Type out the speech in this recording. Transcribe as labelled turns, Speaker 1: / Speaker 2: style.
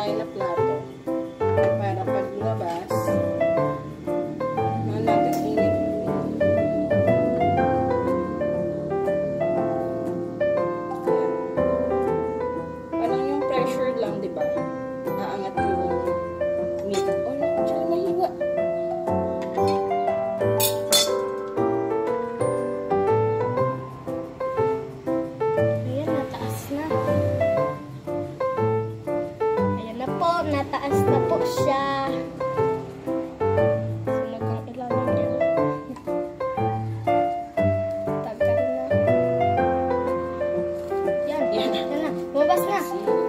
Speaker 1: tayo na plan.
Speaker 2: nataas na po siya. Yan, yan na. Na. Bumabas
Speaker 1: na.